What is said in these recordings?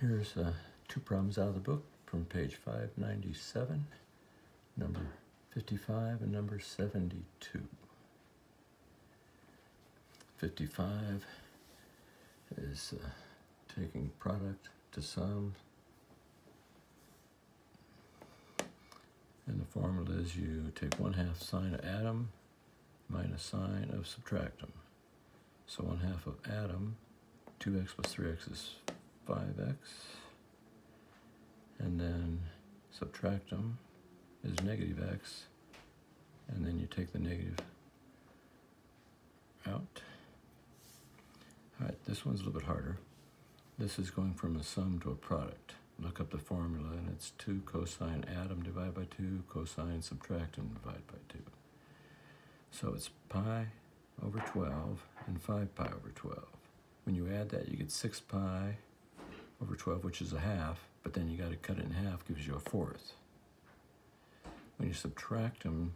Here's uh, two problems out of the book from page 597, number 55 and number 72. 55 is uh, taking product to sum, and the formula is you take 1 half sine of atom minus sine of subtractum. So 1 half of atom, 2x plus 3x is 5x, and then subtract them is negative x, and then you take the negative out. All right, this one's a little bit harder. This is going from a sum to a product. Look up the formula, and it's 2 cosine atom divided by 2 cosine subtractum divide by 2. So it's pi over 12 and 5 pi over 12. When you add that, you get 6 pi 12, which is a half, but then you got to cut it in half, gives you a fourth. When you subtract them,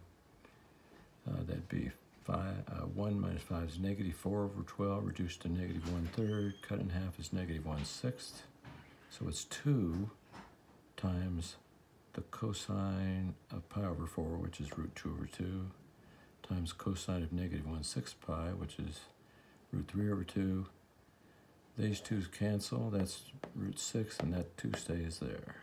uh, that'd be five, uh, 1 minus 5 is negative 4 over 12, reduced to negative 1 third, cut in half is negative 1 sixth. So it's 2 times the cosine of pi over 4, which is root 2 over 2, times cosine of negative 1 sixth pi, which is root 3 over 2. These 2's cancel, that's root 6, and that 2 stays there.